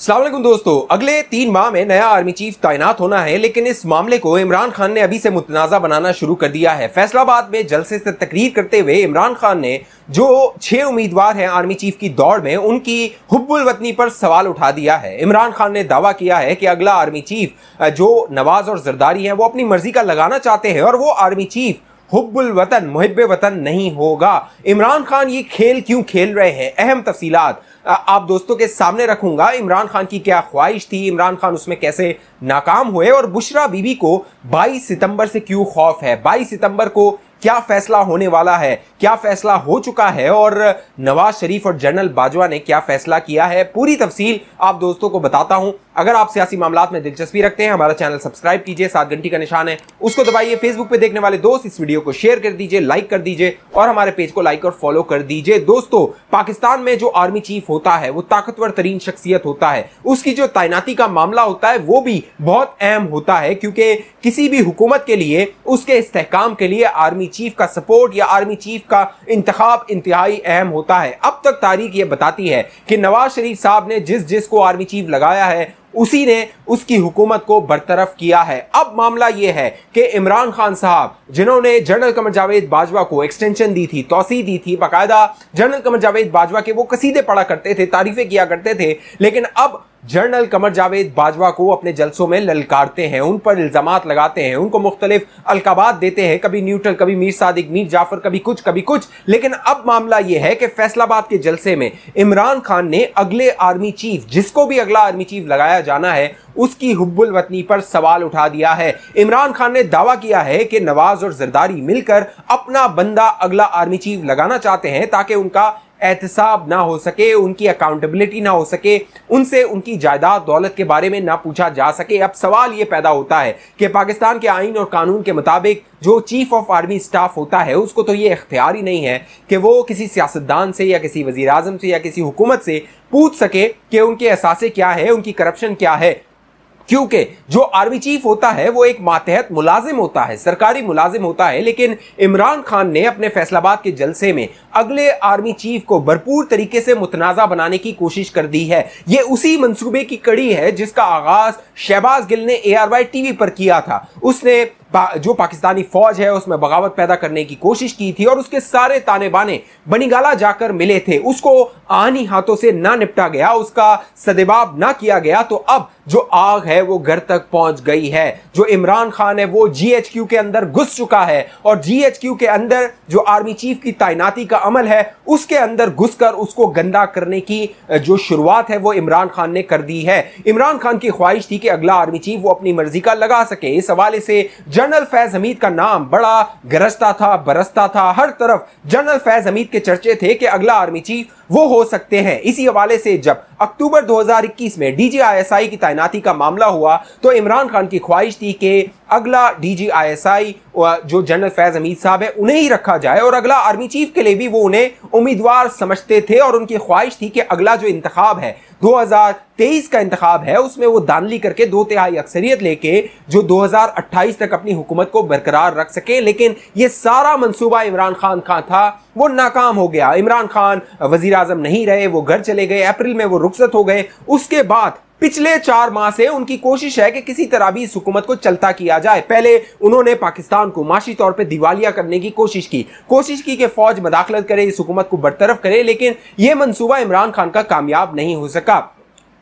सलामकुम दोस्तों। अगले तीन माह में नया आर्मी चीफ तैनात होना है, लेकिन इस मामले को इमरान खान ने अभी से मुतनाज़ा बनाना शुरू कर दिया है। फैसलाबाद में जलसे से तकरीर करते हुए इमरान खान ने जो छह उम्मीदवार हैं आर्मी चीफ की दौड़ में, उनकी हुब्बुल वतनी पर सवाल उठा दिया है। इमरान खान ने दावा किया है कि अगला आर्मी चीफ जो नवाज़ और जरदारी है, वो अपनी मर्ज़ी का लगाना चाहते हैं और वो आर्मी चीफ हुब्बुल वतन मुहब वतन नहीं होगा। इमरान खान ये खेल क्यों खेल रहे हैं? अहम तफसीलात आप दोस्तों के सामने रखूँगा, इमरान खान की क्या ख्वाहिश थी? इमरान खान उसमें कैसे नाकाम हुए? और बुशरा बीबी को 22 सितंबर से क्यों खौफ है? 22 सितंबर को क्या फैसला होने वाला है? क्या फैसला हो चुका है? और नवाज़ शरीफ और जनरल बाजवा ने क्या फैसला किया है? पूरी तफसील आप दोस्तों को बताता हूँ। अगर आप सियासी मामला में दिलचस्पी रखते हैं, हमारा चैनल सब्सक्राइब कीजिए, सात घंटी का निशान है। उसको दबाइए फेसबुक पे देखने वाले दोस्त इस वीडियो को शेयर कर दीजिए लाइक कर दीजिए और हमारे पेज को लाइक और फॉलो कर दीजिए। दोस्तों, पाकिस्तान में जो आर्मी चीफ होता है, वो ताकतवर तरीन शख्सियत होता है। उसकी जो तैनाती का मामला होता है, वो भी बहुत अहम होता है, क्योंकि किसी भी हुकूमत के लिए, उसके इस्तेकाम के लिए आर्मी चीफ का सपोर्ट या आर्मी चीफ का इंतखाब, इंतहाई अहम होता है। अब तक तारीख ये बताती है कि नवाज़ शरीफ साहब ने जिस जिस को आर्मी चीफ लगाया है उसी ने उसकी हुकूमत को बरतरफ किया है। अब मामला यह है कि इमरान खान साहब, जिन्होंने जनरल कमर जावेद बाजवा को एक्सटेंशन दी थी तोसी दी थी, बाकायदा जनरल कमर जावेद बाजवा के वो कसीदे पढ़ा करते थे, तारीफें किया करते थे, लेकिन अब जनरल कमर जावेद बाजवा को अपने जलसों में ललकारते हैं। उन पर इल्ज़ाम लगाते हैं। उनको मुख्तलिफ़ अलकाबात देते हैं। कभी न्यूट्रल, कभी मीर सादिक, मीर जाफ़र, कभी कुछ कभी कुछ। लेकिन अब मामला यह है कि फैसलाबाद के जलसे में इमरान खान ने अगले आर्मी चीफ, जिसको भी अगला आर्मी चीफ लगाया जाना है, उसकी हुब्बुल वतनी पर सवाल उठा दिया है। इमरान खान ने दावा किया है कि नवाज़ और जरदारी मिलकर अपना बंदा अगला आर्मी चीफ लगाना चाहते हैं ताकि उनका एहतसाब ना हो सके, उनकी अकाउंटेबिलिटी ना हो सके, उनसे उनकी जायदाद दौलत के बारे में ना पूछा जा सके। अब सवाल ये पैदा होता है कि पाकिस्तान के आइन और कानून के मुताबिक जो चीफ ऑफ़ आर्मी स्टाफ होता है, उसको तो ये इख्तियार ही नहीं है कि वो किसी सियासतदान से या किसी वजी से या किसी हुकूमत से पूछ सके कि उनके असासे क्या है, उनकी करप्शन क्या है। क्योंकि जो आर्मी चीफ होता है, वो एक मातहत मुलाजिम होता है, सरकारी मुलाजिम होता है, लेकिन इमरान खान ने अपने फैसलाबाद के जलसे में अगले आर्मी चीफ को भरपूर तरीके से मुतनाज़ा बनाने की कोशिश कर दी है। ये उसी मंसूबे की कड़ी है जिसका आगाज़ शहबाज गिल ने ए आर वाई टीवी पर किया था। उसने जो पाकिस्तानी फौज है, उसमें बगावत पैदा करने की कोशिश की थी और उसके सारे ताने बाने बनीगाला जाकर मिले थे। उसको आनी हाथों से ना निपटा गया, उसका सदेबाब ना किया गया तो अब जो आग है, वो घर तक पहुँच गई है। जो इमरान खान है, वो जीएचक्यू के अंदर घुस चुका है और जीएचक्यू के अंदर जो आर्मी चीफ की तैनाती का अमल है, उसके अंदर घुसकर उसको गंदा करने की जो शुरुआत है, वो इमरान खान ने कर दी है। इमरान खान की ख्वाहिश थी कि अगला आर्मी चीफ वो अपनी मर्ज़ी का लगा सके। इस हवाले से जनरल फैज हमीद का नाम बड़ा गरजता था, बरसता था। हर तरफ़ जनरल फैज हमीद के चर्चे थे कि अगला आर्मी चीफ वो हो सकते हैं। इसी हवाले से जब अक्टूबर 2021 में डीजीआईएसआई की तैनाती का मामला हुआ तो इमरान खान की ख्वाहिश थी कि अगला डीजीआईएसआई जो जनरल फैज हमीद साहब है, उन्हें ही रखा जाए और अगला आर्मी चीफ के लिए भी वो उन्हें उम्मीदवार समझते थे और उनकी ख्वाहिश थी कि अगला जो इंतखब है 2023 का इंतखब है, उसमें वो दानली करके दो तिहाई अक्सरियत लेके जो 2028 तक अपनी हुकूमत को बरकरार रख सके। लेकिन ये सारा मंसूबा इमरान खान का था। वो नाकाम हो गया। इमरान खान वज़ीर आज़म नहीं रहे, वो घर चले गए, अप्रैल में वो रुखसत हो गए। उसके बाद पिछले चार माह से उनकी कोशिश है कि किसी तरह भी इस हुकूमत को चलता किया जाए। पहले उन्होंने पाकिस्तान को माशी तौर पर दिवालिया करने की कोशिश की। कोशिश की कि फौज मदाखलत करे, इस हुकूमत को बरतरफ करे, लेकिन यह मंसूबा इमरान खान का कामयाब नहीं हो सका।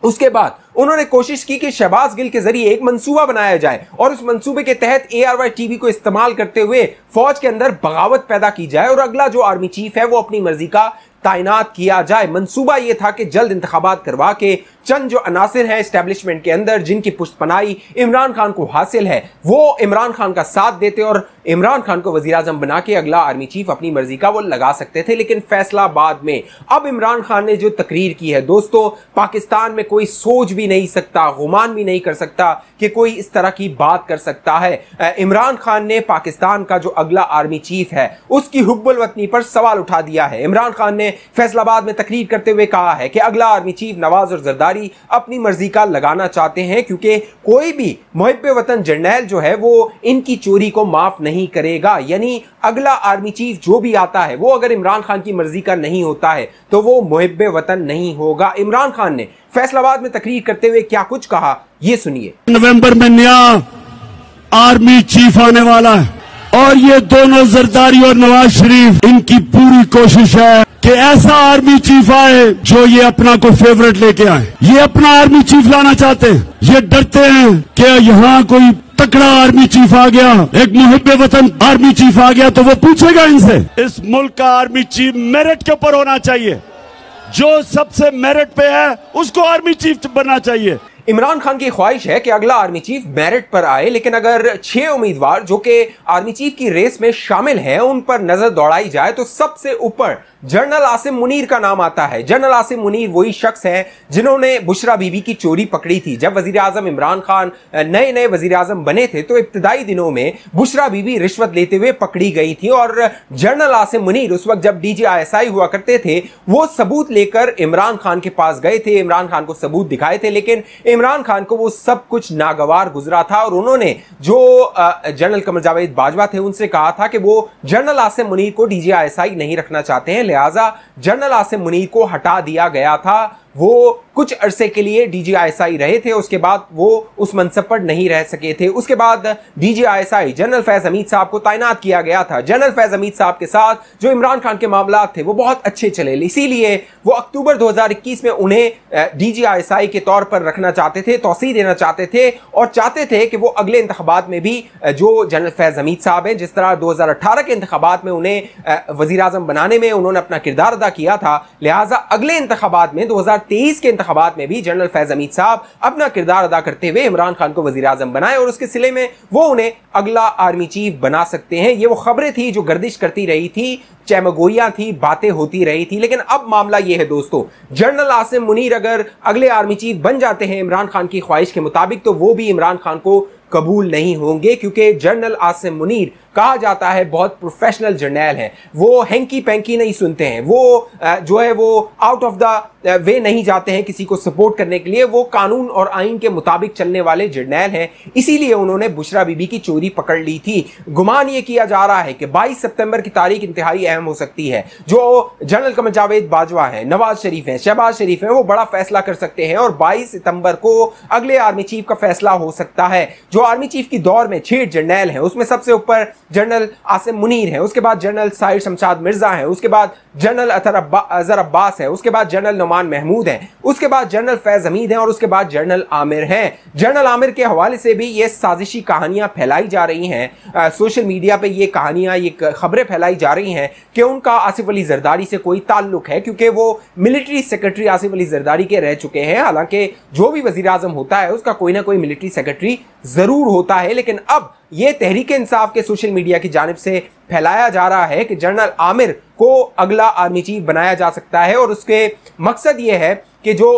उसके बाद उन्होंने कोशिश की कि शहबाज गिल के ज़रिए एक मंसूबा बनाया जाए और उस मंसूबे के तहत ए आर वाई टीवी को इस्तेमाल करते हुए फौज के अंदर बगावत पैदा की जाए और अगला जो आर्मी चीफ है वो अपनी मर्ज़ी का तैनात किया जाए। मंसूबा यह था कि जल्द इंतबात करवा के चंद जो अनासर हैं इस्टेब्लिशमेंट के अंदर, जिनकी पुष्पनाई इमरान खान को हासिल है, वो इमरान खान का साथ देते और इमरान खान को वजी अजम बना के अगला आर्मी चीफ अपनी मर्ज़ी का वो लगा सकते थे। लेकिन फैसला बाद में अब इमरान खान ने जो तकरीर की है, दोस्तों, पाकिस्तान में कोई सोच भी नहीं सकता, गुमान भी नहीं कर सकता कि कोई इस तरह की बात कर सकता है। इमरान खान ने पाकिस्तान का जो अगला आर्मी चीफ है, उसकी हुब्बुल वतनी पर सवाल उठा दिया है। इमरान खान ने फैसलाबाद में तकरीर करते हुए कहा है कि अगला आर्मी चीफ नवाज़ और जरदारी अपनी मर्ज़ी का लगाना चाहते हैं, क्योंकि कोई भी मुहब वतन जर्नैल जो है, वो इनकी चोरी को माफ़ नहीं करेगा। यानी अगला आर्मी चीफ जो भी आता है, वो अगर इमरान खान की मर्ज़ी का नहीं होता है तो वो मुहब वतन नहीं होगा। इमरान खान ने फैसलाबाद में तकरीर करते हुए क्या कुछ कहा ये सुनिए। नवंबर में नया आर्मी चीफ आने वाला है। और ये दोनों जरदारी और नवाज़ शरीफ इनकी पूरी कोशिश है कि ऐसा आर्मी चीफ आए जो ये अपना को फेवरेट लेके आए। ये अपना आर्मी चीफ लाना चाहते हैं। ये डरते हैं कि यहाँ कोई तकड़ा आर्मी चीफ आ गया एक मुहब वतन आर्मी चीफ आ गया तो वो पूछेगा इनसे। इस मुल्क का आर्मी चीफ मेरिट के ऊपर होना चाहिए। जो सबसे मेरिट पे है, उसको आर्मी चीफ बनना चाहिए। इमरान खान की ख्वाहिश है कि अगला आर्मी चीफ मेरिट पर आए, लेकिन अगर छह उम्मीदवार, जो कि आर्मी चीफ की रेस में शामिल हैं, उन पर नज़र दौड़ाई जाए तो सबसे ऊपर जनरल आसिम मुनीर का नाम आता है। जनरल आसिम मुनीर वही शख्स हैं जिन्होंने बुशरा बीबी की चोरी पकड़ी थी। जब वज़ीर आज़म इमरान खान नए नए वज़ीर आज़म बने थे तो इब्तदाई दिनों में बुशरा बीबी रिश्वत लेते हुए पकड़ी गई थी और जनरल आसिम मुनीर उस वक्त जब डीजीआईएसआई हुआ करते थे, वो सबूत लेकर इमरान खान के पास गए थे। इमरान खान को सबूत दिखाए थे, लेकिन इमरान खान को वो सब कुछ नागवार गुजरा था और उन्होंने जो जनरल कमर जावेद बाजवा थे, उनसे कहा था कि वो जनरल आसिम मुनीर को डीजीआईएसआई नहीं रखना चाहते हैं लिहाजा जनरल आसिम मुनीर को हटा दिया गया था। वो कुछ अरसे के लिए डीजीआईएसआई रहे थे, उसके बाद वो उस मनसब पर नहीं रह सके थे। उसके बाद डीजीआईएसआई जनरल फैज हमीद साहब को तैनात किया गया था। जनरल फैज हमीद साहब के साथ जो इमरान खान के मामला थे, वो बहुत अच्छे चले। इसीलिए वो अक्टूबर 2021 में उन्हें डीजीआईएसआई के तौर पर रखना चाहते थे तोसी देना चाहते थे और चाहते थे कि वो अगले इंतबात में भी जो जनरल फैज हमीद साहब हैं, जिस तरह दो के इंतबात में उन्हें वजी अजम बनाने में उन्होंने अपना किरदार अदा किया था, लिहाजा अगले इंतबात में दो के इंतबात में भी जनरल फैज अमीद साहब अपना किरदार अदा करते हुए इमरान खान को वजी अजम बनाए और उसके सिले में वो उन्हें अगला आर्मी चीफ बना सकते हैं। ये वो खबरें थी जो गर्दिश करती रही थी, चैमगोइयाँ थी, बातें होती रही थी। लेकिन अब मामला यह है दोस्तों, जनरल आसिम मुनीर अगर अगले आर्मी चीफ बन जाते हैं इमरान खान की ख्वाहिश के मुताबिक तो वो भी इमरान खान को कबूल नहीं होंगे, क्योंकि जनरल आसिम मुनीर कहा जाता है, बहुत प्रोफेशनल जर्नैल हैं। वो हैंकी पैंकी नहीं सुनते हैं। वो जो है वो आउट ऑफ़ द वे नहीं जाते हैं किसी को सपोर्ट करने के लिए। वो कानून और आइन के मुताबिक चलने वाले जर्नैल हैं। इसीलिए उन्होंने बुशरा बीबी की चोरी पकड़ ली थी। गुमान ये किया जा रहा है कि 22 सितंबर की तारीख इंतहाई अहम हो सकती है। जो जनरल कमर जावेद बाजवा हैं, नवाज़ शरीफ हैं, शहबाज शरीफ हैं, वो बड़ा फैसला कर सकते हैं और बाईस सितंबर को अगले आर्मी चीफ का फैसला हो सकता है। जो आर्मी चीफ की दौर में छह जर्नैल हैं, उसमें सबसे ऊपर जनरल आसिम मुनीर है, उसके बाद जनरल साहिर शमशाद मिर्ज़ा है, उसके बाद जनरल अतर अजहर अब्बास है, उसके बाद जनरल नुमान महमूद है, उसके बाद जनरल फैज हमीद है और उसके बाद जनरल आमिर हैं। जनरल आमिर के हवाले से भी ये साजिशी कहानियाँ फैलाई जा रही हैं। सोशल मीडिया पे ये कहानियाँ, ये खबरें फैलाई जा रही हैं कि उनका आसिफ अली जरदारी से कोई ताल्लुक है, क्योंकि वो मिलिट्री सेक्रेटरी आसिफ अली जरदारी के रह चुके हैं। हालाँकि जो भी वजी होता है, उसका कोई ना कोई मिलिट्री सेक्रेटरी ज़रूर होता है, लेकिन अब ये तहरीक इंसाफ के सोशल मीडिया की जानब से फैलाया जा रहा है कि जनरल आमिर को अगला आर्मी चीफ बनाया जा सकता है और उसके मकसद ये है कि जो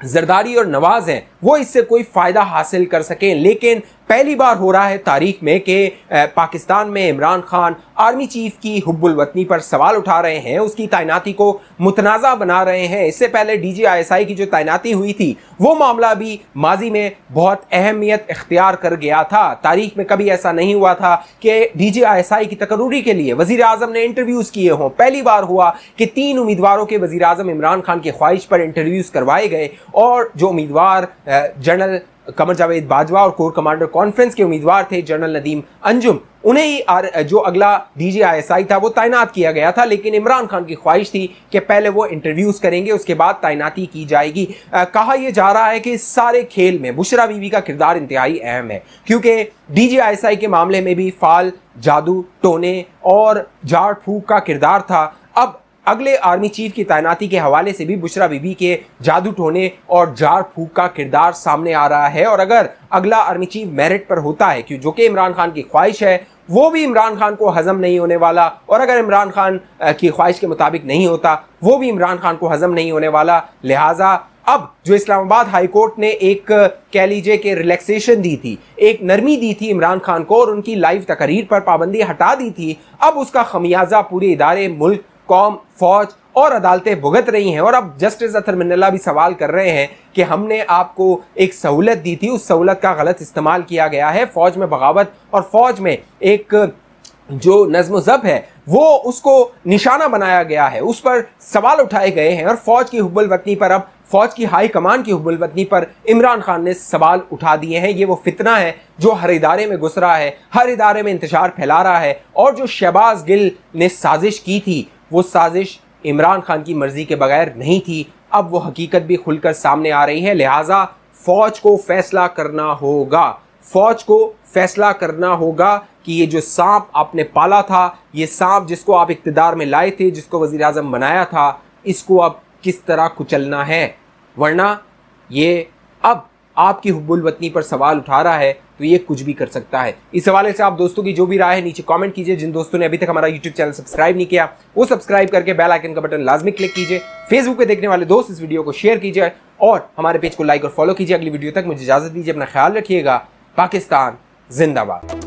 जरदारी और नवाज़ हैं वो इससे कोई फ़ायदा हासिल कर सकें। लेकिन पहली बार हो रहा है तारीख में कि पाकिस्तान में इमरान खान आर्मी चीफ की हुब्बुल वतनी पर सवाल उठा रहे हैं। उसकी तैनाती को मुतनाज़ा बना रहे हैं। इससे पहले D G I S I की जो तैनाती हुई थी, वो मामला भी माजी में बहुत अहमियत इख्तियार कर गया था। तारीख में कभी ऐसा नहीं हुआ था कि D G I S I की तकरूरी के लिए वजी अजम ने इंटरव्यूज़ किए हों। पहली बार हुआ कि तीन उम्मीदवारों के वजी अजम इमरान खान की ख्वाहिश पर इंटरव्यूज़ करवाए गए और जो उम्मीदवार जनरल कमर जावेद बाजवा और कोर कमांडर कॉन्फ्रेंस के उम्मीदवार थे जनरल नदीम अंजुम। उन्हें ही आर, जो अगला डीजीआईएसआई था वो तैनात किया गया था लेकिन इमरान खान की ख्वाहिश थी कि पहले वो इंटरव्यूज़ करेंगे उसके बाद तैनाती की जाएगी। आ, कहा यह जा रहा है कि सारे खेल में बुशरा बीवी का किरदार इंतहाई अहम है क्योंकि डीजीआईएसआई के मामले में भी फाल जादू टोने और झाड़ फूक का किरदार था। अब अगले आर्मी चीफ की तैनाती के हवाले से भी बुशरा बीबी के जादू टोने और जार फूक का किरदार सामने आ रहा है। और अगर अगला आर्मी चीफ मेरिट पर होता है, क्यों? जो कि इमरान खान की ख्वाहिश है, वो भी इमरान खान को हजम नहीं होने वाला। और अगर इमरान खान की ख्वाहिश के मुताबिक नहीं होता, वो भी इमरान खान को हजम नहीं होने वाला। लिहाजा अब जो इस्लामाबाद हाई कोर्ट ने एक, कह लीजिए कि रिलैक्सेशन दी थी, एक नरमी दी थी इमरान खान को और उनकी लाइव तकरीर पर पाबंदी हटा दी थी, अब उसका खमियाजा पूरे इदारे मुल्क कौम, फौज और अदालतें भुगत रही हैं। और अब जस्टिस अतर मिन्नल्ला भी सवाल कर रहे हैं कि हमने आपको एक सहूलत दी थी, उस सहूलत का गलत इस्तेमाल किया गया है। फौज में बगावत और फौज में एक जो नज्म ज़ब है, वो उसको निशाना बनाया गया है। उस पर सवाल उठाए गए हैं और फौज की हुब्बल वतनी पर अब, फौज की हाई कमान की हुबुलवतनी पर इमरान खान ने सवाल उठा दिए हैं। ये वो फितना है जो हर इदारे में घुस रहा है, हर इदारे में इंतज़ार फैला रहा है। और जो शहबाज गिल ने साजिश की थी वो साजिश इमरान खान की मर्ज़ी के बगैर नहीं थी। अब वो हकीकत भी खुलकर सामने आ रही है। लिहाजा फौज को फैसला करना होगा। फौज को फैसला करना होगा कि ये जो सांप आपने पाला था, ये सांप जिसको आप इकतदार में लाए थे, जिसको वज़ीर अजम बनाया था, इसको अब किस तरह कुचलना है? वरना ये अब आपकी हुबुल वतनी पर सवाल उठा रहा है तो ये कुछ भी कर सकता है। इस हवाले से आप दोस्तों की जो भी राय है, नीचे कमेंट कीजिए। जिन दोस्तों ने अभी तक हमारा यूट्यूब चैनल सब्सक्राइब नहीं किया, वो सब्सक्राइब करके बेल आइकन का बटन लाजमी क्लिक कीजिए। फेसबुक पे देखने वाले दोस्त इस वीडियो को शेयर कीजिए और हमारे पेज को लाइक और फॉलो कीजिए। अगली वीडियो तक मुझे इजाज़त दीजिए, अपना ख्याल रखिएगा। पाकिस्तान, जिंदाबाद।